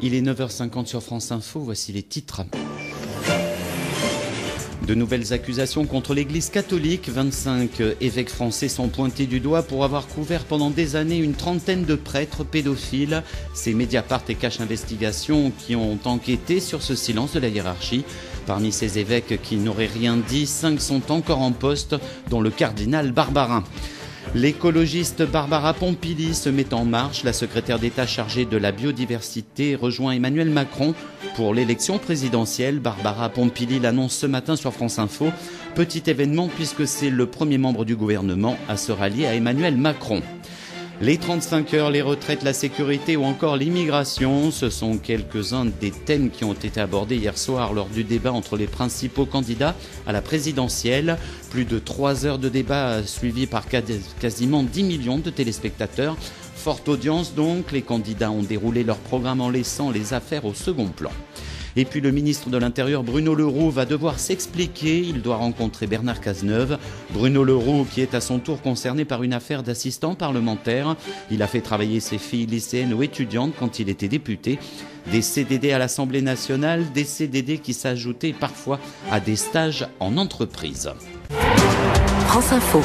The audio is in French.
Il est 9h50 sur France Info, voici les titres. De nouvelles accusations contre l'Église catholique. 25 évêques français sont pointés du doigt pour avoir couvert pendant des années une trentaine de prêtres pédophiles. C'est Mediapart et Cache Investigation qui ont enquêté sur ce silence de la hiérarchie. Parmi ces évêques qui n'auraient rien dit, cinq sont encore en poste, dont le cardinal Barbarin. L'écologiste Barbara Pompili se met en marche. La secrétaire d'État chargée de la biodiversité rejoint Emmanuel Macron pour l'élection présidentielle. Barbara Pompili l'annonce ce matin sur France Info. Petit événement puisque c'est le premier membre du gouvernement à se rallier à Emmanuel Macron. Les 35 heures, les retraites, la sécurité ou encore l'immigration, ce sont quelques-uns des thèmes qui ont été abordés hier soir lors du débat entre les principaux candidats à la présidentielle. Plus de 3 heures de débat suivis par quasiment 10 millions de téléspectateurs. Forte audience donc, les candidats ont déroulé leur programme en laissant les affaires au second plan. Et puis le ministre de l'Intérieur, Bruno Leroux, va devoir s'expliquer. Il doit rencontrer Bernard Cazeneuve. Bruno Leroux, qui est à son tour concerné par une affaire d'assistant parlementaire. Il a fait travailler ses filles lycéennes ou étudiantes quand il était député. Des CDD à l'Assemblée nationale, des CDD qui s'ajoutaient parfois à des stages en entreprise. France Info.